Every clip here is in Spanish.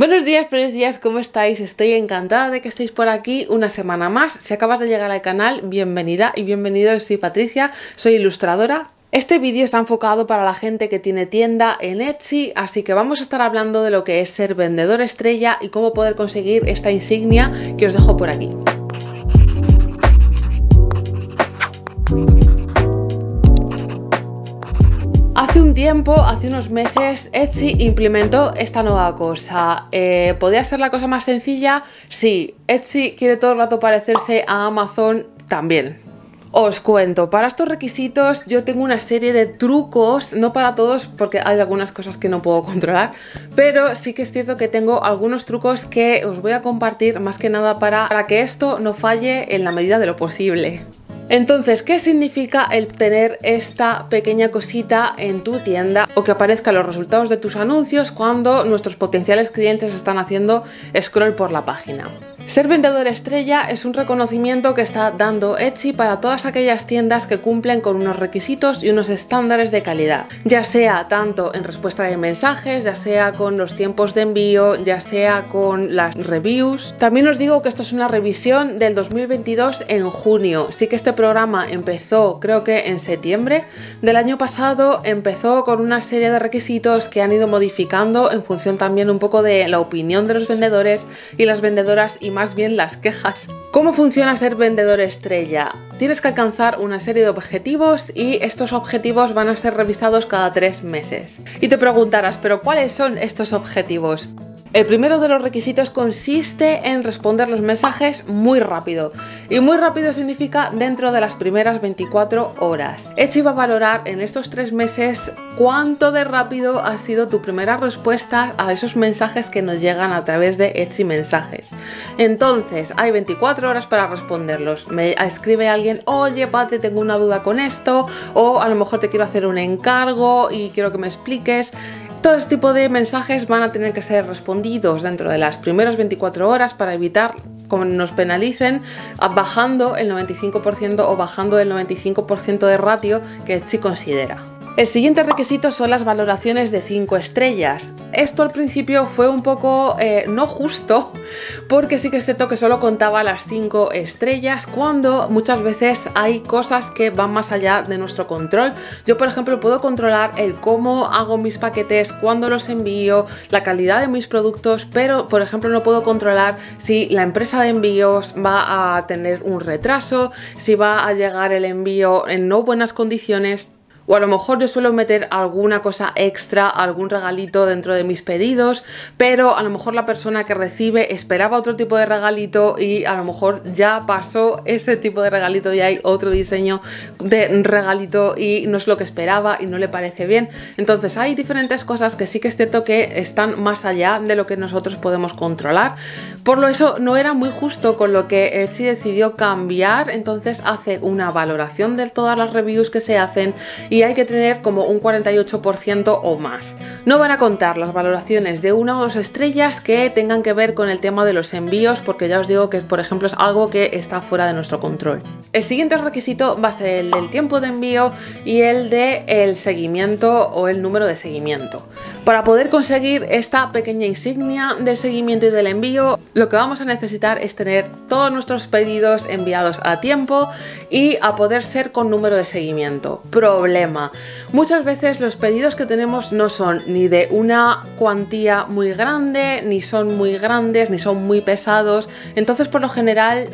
Buenos días, buenos días, ¿cómo estáis? Estoy encantada de que estéis por aquí una semana más. Si acabas de llegar al canal, bienvenida y bienvenido. Soy Patricia, soy ilustradora. Este vídeo está enfocado para la gente que tiene tienda en Etsy, así que vamos a estar hablando de lo que es ser vendedor estrella y cómo poder conseguir esta insignia que os dejo por aquí. Tiempo, hace unos meses, Etsy implementó esta nueva cosa. Eh, ¿Podría ser la cosa más sencilla? Sí. Etsy quiere todo el rato parecerse a Amazon también. Os cuento, para estos requisitos yo tengo una serie de trucos, no para todos porque hay algunas cosas que no puedo controlar, pero sí que es cierto que tengo algunos trucos que os voy a compartir más que nada para, para que esto no falle en la medida de lo posible. Entonces, ¿qué significa el tener esta pequeña cosita en tu tienda o que aparezcan los resultados de tus anuncios cuando nuestros potenciales clientes están haciendo scroll por la página? Ser vendedor estrella es un reconocimiento que está dando Etsy para todas aquellas tiendas que cumplen con unos requisitos y unos estándares de calidad, ya sea tanto en respuesta de mensajes, ya sea con los tiempos de envío, ya sea con las reviews. También os digo que esto es una revisión del 2022 en junio. Sí que este programa empezó creo que en septiembre del año pasado, empezó con una serie de requisitos que han ido modificando en función también un poco de la opinión de los vendedores y las vendedoras y más más bien las quejas. ¿Cómo funciona ser vendedor estrella? Tienes que alcanzar una serie de objetivos y estos objetivos van a ser revisados cada tres meses. Y te preguntarás, ¿pero cuáles son estos objetivos? El primero de los requisitos consiste en responder los mensajes muy rápido. Y muy rápido significa dentro de las primeras 24 horas. Etsy va a valorar en estos tres meses cuánto de rápido ha sido tu primera respuesta a esos mensajes que nos llegan a través de Etsy Mensajes. Entonces, hay 24 horas para responderlos. Me escribe alguien, oye, Pati, tengo una duda con esto, o a lo mejor te quiero hacer un encargo y quiero que me expliques. Todo este tipo de mensajes van a tener que ser respondidos dentro de las primeras 24 horas para evitar que nos penalicen bajando el 95% o bajando el 95% de ratio que Etsy considera. El siguiente requisito son las valoraciones de 5 estrellas. Esto al principio fue un poco eh, no justo, porque sí que es cierto que solo contaba las 5 estrellas, cuando muchas veces hay cosas que van más allá de nuestro control. Yo, por ejemplo, puedo controlar el cómo hago mis paquetes, cuándo los envío, la calidad de mis productos, pero, por ejemplo, no puedo controlar si la empresa de envíos va a tener un retraso, si va a llegar el envío en no buenas condiciones o a lo mejor yo suelo meter alguna cosa extra, algún regalito dentro de mis pedidos, pero a lo mejor la persona que recibe esperaba otro tipo de regalito y a lo mejor ya pasó ese tipo de regalito y hay otro diseño de regalito y no es lo que esperaba y no le parece bien. Entonces hay diferentes cosas que sí que es cierto que están más allá de lo que nosotros podemos controlar. Por lo eso no era muy justo con lo que Etsy decidió cambiar, entonces hace una valoración de todas las reviews que se hacen y hay que tener como un 48% o más. No van a contar las valoraciones de una o dos estrellas que tengan que ver con el tema de los envíos porque ya os digo que por ejemplo es algo que está fuera de nuestro control. El siguiente requisito va a ser el del tiempo de envío y el de el seguimiento o el número de seguimiento. Para poder conseguir esta pequeña insignia del seguimiento y del envío, lo que vamos a necesitar es tener todos nuestros pedidos enviados a tiempo y a poder ser con número de seguimiento. Problema Muchas veces los pedidos que tenemos no son ni de una cuantía muy grande, ni son muy grandes, ni son muy pesados. Entonces, por lo general,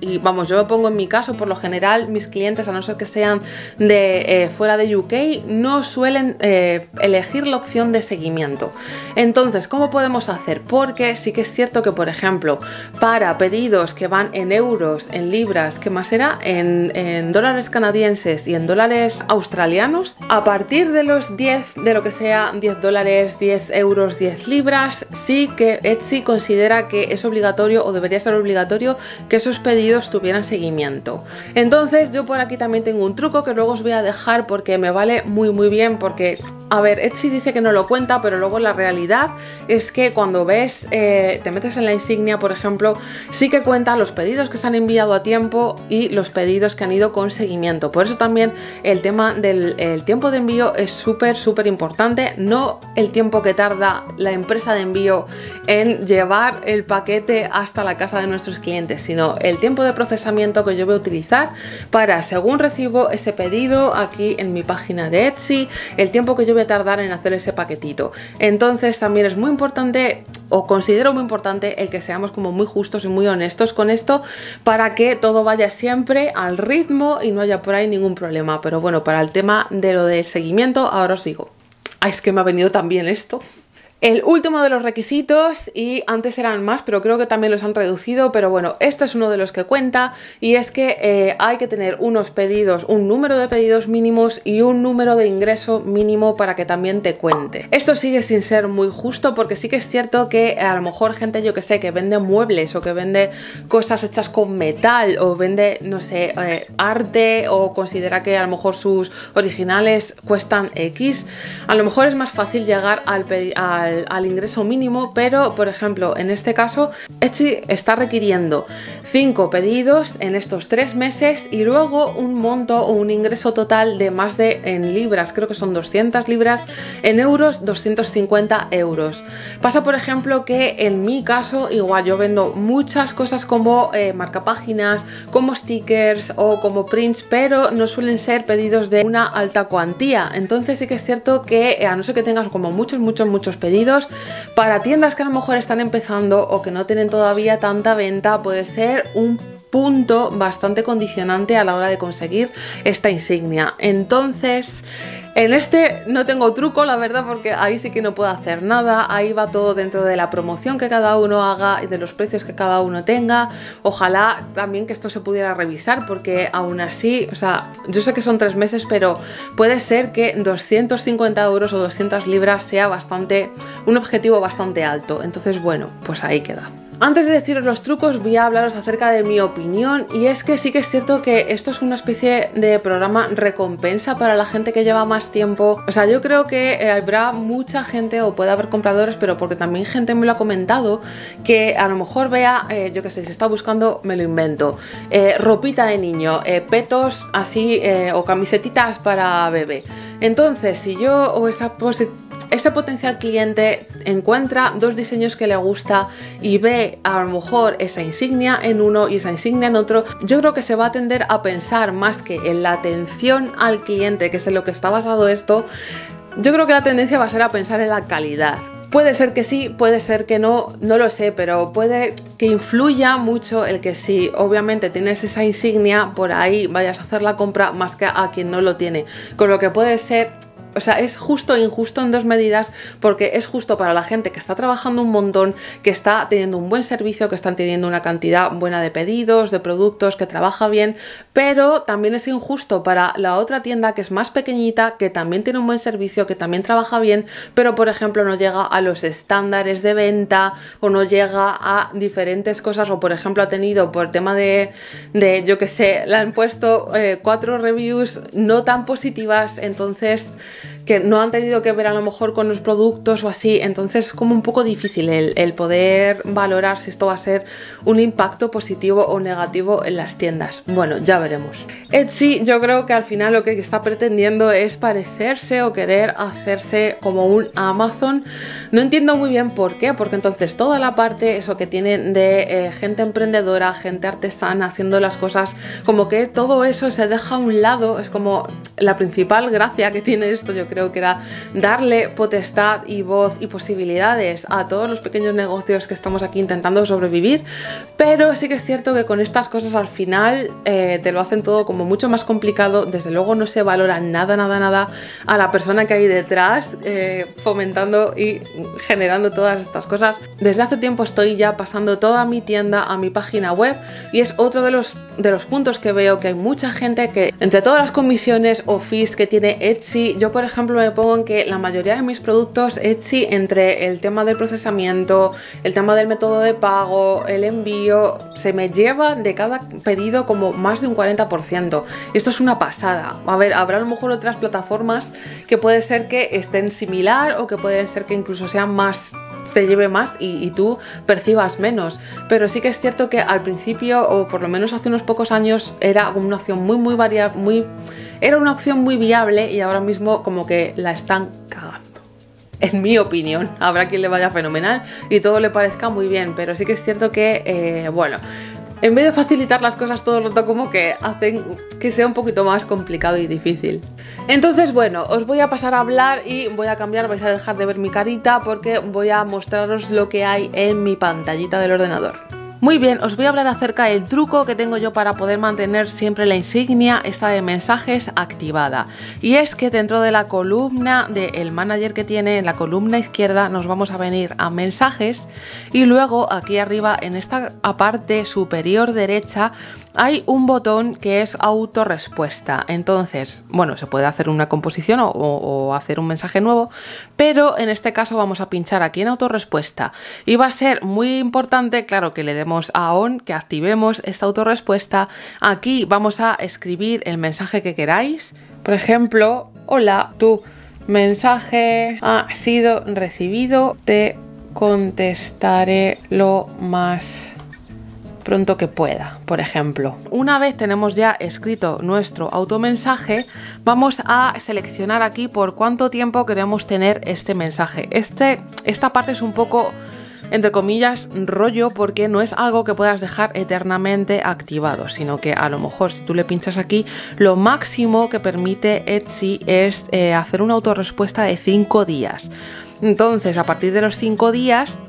y vamos, yo me pongo en mi caso, por lo general mis clientes, a no ser que sean de eh, fuera de UK, no suelen eh, elegir la opción de seguimiento. Entonces, ¿cómo podemos hacer? Porque sí que es cierto que, por ejemplo, para pedidos que van en euros, en libras, ¿qué más era? En, en dólares canadienses y en dólares australianos, a partir de los 10, de lo que sea 10 dólares, 10 euros, 10 libras, sí que Etsy considera que es obligatorio o debería ser obligatorio que esos pedidos tuvieran seguimiento. Entonces yo por aquí también tengo un truco que luego os voy a dejar porque me vale muy muy bien porque A ver, Etsy dice que no lo cuenta, pero luego la realidad es que cuando ves, eh, te metes en la insignia, por ejemplo, sí que cuenta los pedidos que se han enviado a tiempo y los pedidos que han ido con seguimiento. Por eso también el tema del tiempo de envío es súper, súper importante. No el tiempo que tarda la empresa de envío en llevar el paquete hasta la casa de nuestros clientes, sino el tiempo de procesamiento que yo voy a utilizar para, según recibo ese pedido aquí en mi página de Etsy, el tiempo que yo voy a tardar en hacer ese paquetito. Entonces también es muy importante o considero muy importante el que seamos como muy justos y muy honestos con esto para que todo vaya siempre al ritmo y no haya por ahí ningún problema. Pero bueno, para el tema de lo de seguimiento, ahora os digo. Ay, es que me ha venido también esto. El último de los requisitos, y antes eran más, pero creo que también los han reducido, pero bueno, este es uno de los que cuenta, y es que eh, hay que tener unos pedidos, un número de pedidos mínimos y un número de ingreso mínimo para que también te cuente. Esto sigue sin ser muy justo porque sí que es cierto que a lo mejor gente, yo que sé, que vende muebles o que vende cosas hechas con metal o vende, no sé, eh, arte o considera que a lo mejor sus originales cuestan X, a lo mejor es más fácil llegar al, al al, ingreso mínimo, pero por ejemplo, en este caso, Etsy está requiriendo 5 pedidos en estos 3 meses y luego un monto o un ingreso total de más de en libras, creo que son 200 libras, en euros 250 euros. Pasa por ejemplo que en mi caso, igual yo vendo muchas cosas como eh, marcapáginas, como stickers o como prints, pero no suelen ser pedidos de una alta cuantía. Entonces sí que es cierto que a no ser que tengas como muchos, muchos, muchos pedidos, para tiendas que a lo mejor están empezando o que no tienen todavía tanta venta, puede ser un punto bastante condicionante a la hora de conseguir esta insignia. Entonces, en este no tengo truco, la verdad, porque ahí sí que no puedo hacer nada. Ahí va todo dentro de la promoción que cada uno haga y de los precios que cada uno tenga. Ojalá también que esto se pudiera revisar, porque aún así, o sea, yo sé que son tres meses, pero puede ser que 250 euros o 200 libras sea bastante, un objetivo bastante alto. Entonces, bueno, pues ahí queda. Antes de deciros los trucos voy a hablaros acerca de mi opinión y es que sí que es cierto que esto es una especie de programa recompensa para la gente que lleva más tiempo. O sea, yo creo que eh, habrá mucha gente o puede haber compradores, pero porque también gente me lo ha comentado, que a lo mejor vea, eh, yo que sé, si está buscando, me lo invento, eh, ropita de niño, petos así o camisetitas para bebé. Entonces, si yo o esa ese potencial cliente encuentra dos diseños que le gusta y ve a lo mejor esa insignia en uno y esa insignia en otro, yo creo que se va a tender a pensar más que en la atención al cliente, que es en lo que está basado esto, yo creo que la tendencia va a ser a pensar en la calidad. Puede ser que sí, puede ser que no, no lo sé, pero puede que influya mucho el que si obviamente tienes esa insignia, por ahí vayas a hacer la compra más que a quien no lo tiene. Con lo que puede ser o sea, es justo e injusto en dos medidas porque es justo para la gente que está trabajando un montón, que está teniendo un buen servicio, que están teniendo una cantidad buena de pedidos, de productos, que trabaja bien, pero también es injusto para la otra tienda que es más pequeñita, que también tiene un buen servicio, que también trabaja bien, pero por ejemplo no llega a los estándares de venta o no llega a diferentes cosas o por ejemplo ha tenido por tema de, de yo que sé, le han puesto eh, cuatro reviews no tan positivas, entonces que no han tenido que ver a lo mejor con los productos o así, entonces es como un poco difícil el, poder valorar si esto va a ser un impacto positivo o negativo en las tiendas. Bueno, ya veremos. Etsy yo creo que al final lo que está pretendiendo es parecerse o querer hacerse como un Amazon. No entiendo muy bien por qué, porque entonces toda la parte, eso que tienen de eh, gente emprendedora, gente artesana haciendo las cosas, como que todo eso se deja a un lado, es como la principal gracia que tiene esto, yo creo que era darle potestad y voz y posibilidades a todos los pequeños negocios que estamos aquí intentando sobrevivir, pero sí que es cierto que con estas cosas al final eh, te lo hacen todo como mucho más complicado, desde luego no se valora nada, nada, nada a la persona que hay detrás eh, fomentando y generando todas estas cosas. Desde hace tiempo estoy ya pasando toda mi tienda a mi página web y es otro de los, de los puntos que veo que hay mucha gente que entre todas las comisiones o fees que tiene Etsy, yo por ejemplo ejemplo, me pongo en que la mayoría de mis productos Etsy, entre el tema del procesamiento, el tema del método de pago, el envío, se me lleva de cada pedido como más de un 40%. Y esto es una pasada. A ver, habrá a lo mejor otras plataformas que puede ser que estén similar o que pueden ser que incluso sean más se lleve más y, tú percibas menos. Pero sí que es cierto que al principio, o por lo menos hace unos pocos años, era una opción muy, muy variable, muy. Era una opción muy viable y ahora mismo como que la están cagando. En mi opinión, habrá quien le vaya fenomenal y todo le parezca muy bien, pero sí que es cierto que, eh, bueno, en vez de facilitar las cosas todo el rato, como que hacen que sea un poquito más complicado y difícil. Entonces, bueno, os voy a pasar a hablar y voy a cambiar, vais a dejar de ver mi carita porque voy a mostraros lo que hay en mi pantallita del ordenador. Muy bien, os voy a hablar acerca del truco que tengo yo para poder mantener siempre la insignia esta de mensajes activada. Y es que dentro de la columna del manager que tiene, en la columna izquierda, nos vamos a venir a mensajes y luego aquí arriba en esta parte superior derecha hay un botón que es autorrespuesta. Entonces, bueno, se puede hacer una composición o, hacer un mensaje nuevo, pero en este caso vamos a pinchar aquí en autorrespuesta. Y va a ser muy importante, claro, que le demos a on, que activemos esta autorrespuesta. Aquí vamos a escribir el mensaje que queráis. Por ejemplo, hola, tu mensaje ha sido recibido, te contestaré lo más pronto que pueda, por ejemplo. Una vez tenemos ya escrito nuestro automensaje, vamos a seleccionar aquí por cuánto tiempo queremos tener este mensaje. Este, esta parte es un poco entre comillas, rollo porque no es algo que puedas dejar eternamente activado, sino que a lo mejor si tú le pinchas aquí, lo máximo que permite Etsy es eh, hacer una autorrespuesta de 5 días. Entonces, a partir de los 5 días,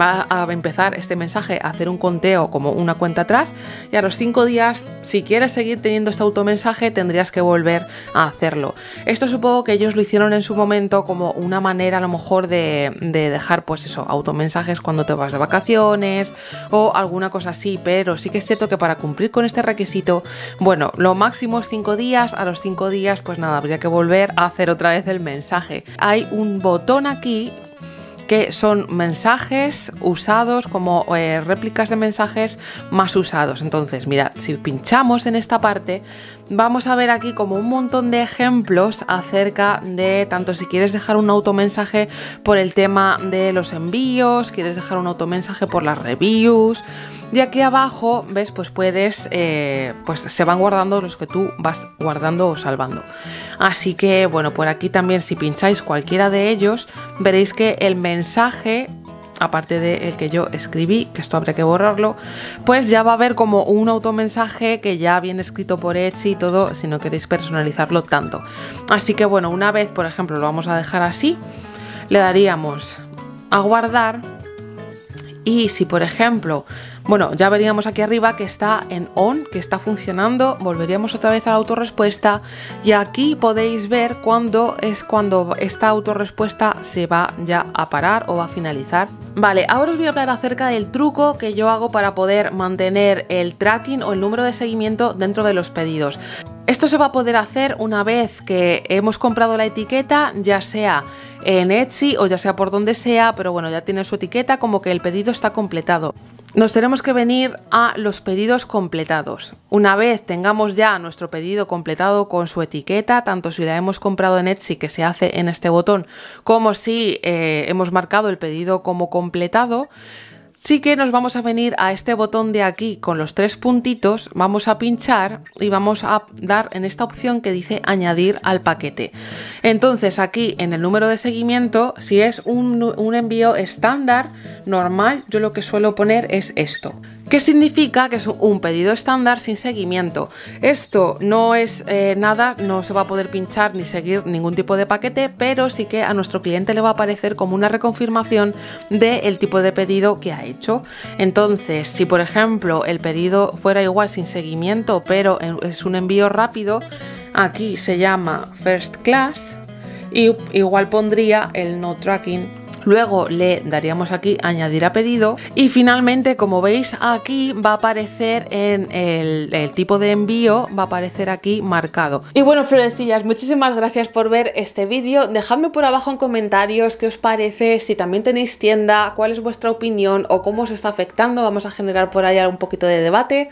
va a empezar este mensaje a hacer un conteo como una cuenta atrás y a los cinco días, si quieres seguir teniendo este automensaje, tendrías que volver a hacerlo. Esto supongo que ellos lo hicieron en su momento como una manera a lo mejor de, dejar pues eso, automensajes cuando te vas de vacaciones o alguna cosa así, pero sí que es cierto que para cumplir con este requisito, bueno, lo máximo es cinco días, a los cinco días pues nada, habría que volver a hacer otra vez el mensaje. Hay un botón aquí que son mensajes usados como eh, réplicas de mensajes más usados. Entonces, mirad, si pinchamos en esta parte, vamos a ver aquí como un montón de ejemplos acerca de tanto si quieres dejar un automensaje por el tema de los envíos, quieres dejar un automensaje por las reviews. Y aquí abajo, ¿ves? Pues puedes, eh, pues se van guardando los que tú vas guardando o salvando. Así que bueno, por aquí también si pincháis cualquiera de ellos, veréis que el mensaje aparte del que yo escribí, que esto habría que borrarlo, pues ya va a haber como un automensaje que ya viene escrito por Etsy y todo, si no queréis personalizarlo tanto. Así que bueno, una vez, por ejemplo, lo vamos a dejar así, le daríamos a guardar y si por ejemplo bueno, ya veríamos aquí arriba que está en on, que está funcionando. Volveríamos otra vez a la autorrespuesta y aquí podéis ver cuándo es cuando esta autorrespuesta se va ya a parar o va a finalizar. Vale, ahora os voy a hablar acerca del truco que yo hago para poder mantener el tracking o el número de seguimiento dentro de los pedidos. Esto se va a poder hacer una vez que hemos comprado la etiqueta, ya sea en Etsy o ya sea por donde sea, pero bueno, ya tiene su etiqueta como que el pedido está completado nos tenemos que venir a los pedidos completados. Una vez tengamos ya nuestro pedido completado con su etiqueta, tanto si la hemos comprado en Etsy, que se hace en este botón, como si eh, hemos marcado el pedido como completado, sí que nos vamos a venir a este botón de aquí con los tres puntitos, vamos a pinchar y vamos a dar en esta opción que dice añadir al paquete. Entonces aquí en el número de seguimiento, si es un, un envío estándar, normal, yo lo que suelo poner es esto. ¿Qué significa? Que es un pedido estándar sin seguimiento. Esto no es eh, nada, no se va a poder pinchar ni seguir ningún tipo de paquete, pero sí que a nuestro cliente le va a aparecer como una reconfirmación del tipo de pedido que ha hecho. Entonces, si por ejemplo el pedido fuera igual sin seguimiento, pero es un envío rápido, aquí se llama First Class y igual pondría el no tracking Luego le daríamos aquí añadir a pedido y finalmente como veis aquí va a aparecer en el, tipo de envío, va a aparecer aquí marcado. Y bueno, florecillas, muchísimas gracias por ver este vídeo. Dejadme por abajo en comentarios qué os parece, si también tenéis tienda, cuál es vuestra opinión o cómo os está afectando. Vamos a generar por ahí un poquito de debate.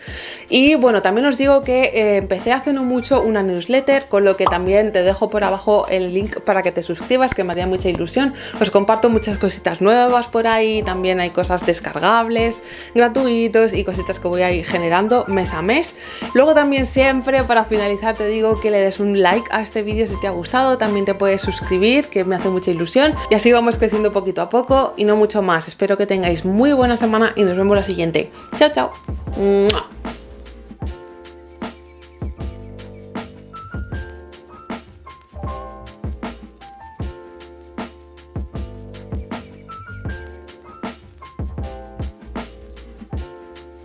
Y bueno, también os digo que eh, empecé hace no mucho una newsletter, con lo que también te dejo por abajo el link para que te suscribas, que me haría mucha ilusión. Os comparto muchas cositas nuevas por ahí, también hay cosas descargables, gratuitos y cositas que voy a ir generando mes a mes. Luego también siempre, para finalizar, te digo que le des un like a este vídeo si te ha gustado, también te puedes suscribir, que me hace mucha ilusión. Y así vamos creciendo poquito a poco y no mucho más. Espero que tengáis muy buena semana y nos vemos la siguiente. Chao, chao.